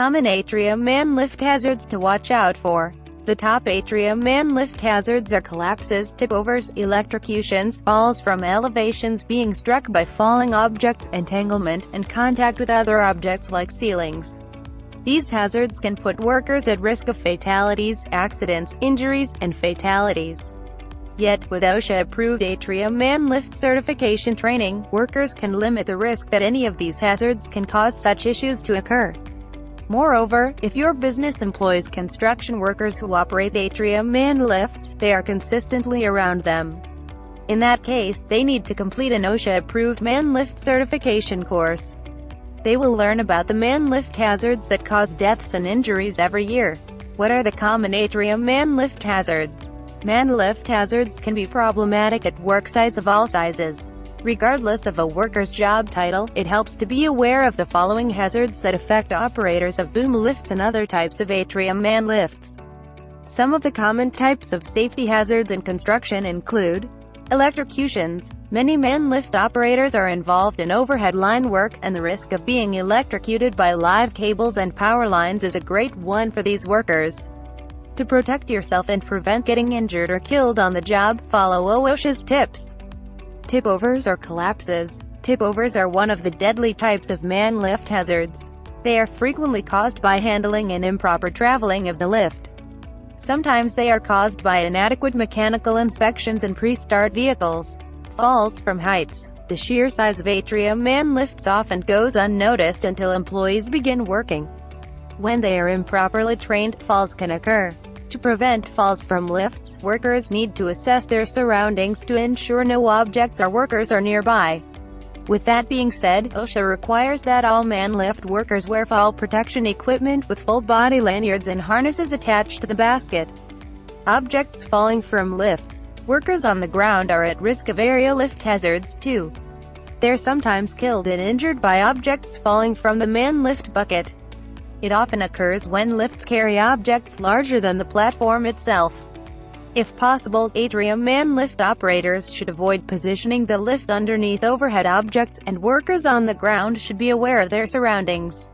Common atrium man lift hazards to watch out for. The top atrium man lift hazards are collapses, tip-overs, electrocutions, falls from elevations being struck by falling objects, entanglement, and contact with other objects like ceilings. These hazards can put workers at risk of fatalities, accidents, injuries, and fatalities. Yet, with OSHA-approved atrium man lift certification training, workers can limit the risk that any of these hazards can cause such issues to occur. Moreover, if your business employs construction workers who operate atrium man lifts, they are consistently around them. In that case, they need to complete an OSHA-approved man lift certification course. They will learn about the man lift hazards that cause deaths and injuries every year. What are the common atrium man lift hazards? Man lift hazards can be problematic at work sites of all sizes. Regardless of a worker's job title, it helps to be aware of the following hazards that affect operators of boom lifts and other types of atrium man lifts. Some of the common types of safety hazards in construction include electrocutions. Many man lift operators are involved in overhead line work, and the risk of being electrocuted by live cables and power lines is a great one for these workers. To protect yourself and prevent getting injured or killed on the job, follow OSHA's tips. Tip-overs or collapses. Tip-overs are one of the deadly types of man lift hazards. They are frequently caused by handling and improper traveling of the lift. Sometimes they are caused by inadequate mechanical inspections and pre-start vehicles. Falls from heights. The sheer size of atrium man lifts often goes unnoticed until employees begin working. When they are improperly trained, falls can occur. To prevent falls from lifts, workers need to assess their surroundings to ensure no objects or workers are nearby. With that being said, OSHA requires that all man lift workers wear fall protection equipment with full body lanyards and harnesses attached to the basket. Objects falling from lifts. Workers on the ground are at risk of aerial lift hazards, too. They're sometimes killed and injured by objects falling from the man lift bucket. It often occurs when lifts carry objects larger than the platform itself. If possible, atrium man lift operators should avoid positioning the lift underneath overhead objects, and workers on the ground should be aware of their surroundings.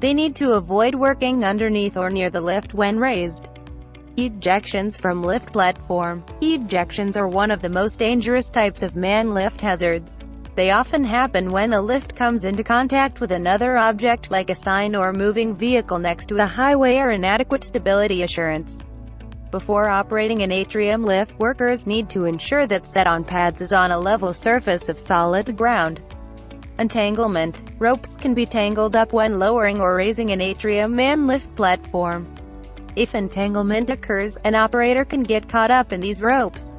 They need to avoid working underneath or near the lift when raised. Ejections from lift platform. Ejections are one of the most dangerous types of man lift hazards. They often happen when a lift comes into contact with another object like a sign or moving vehicle next to a highway or inadequate stability assurance. Before operating an atrium lift, workers need to ensure that set-on pads is on a level surface of solid ground. Entanglement. Ropes can be tangled up when lowering or raising an atrium man lift platform. If entanglement occurs, an operator can get caught up in these ropes.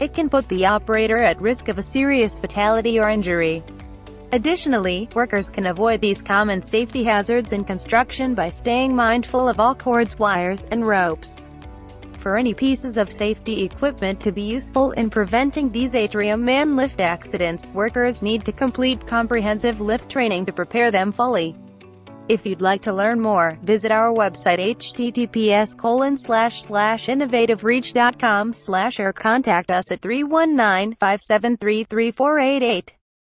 It can put the operator at risk of a serious fatality or injury. Additionally, workers can avoid these common safety hazards in construction by staying mindful of all cords, wires, and ropes. For any pieces of safety equipment to be useful in preventing these atrium man lift accidents, workers need to complete comprehensive lift training to prepare them fully. If you'd like to learn more, visit our website https colon slash slash innovativereach.com slash or contact us at 319-573-3488.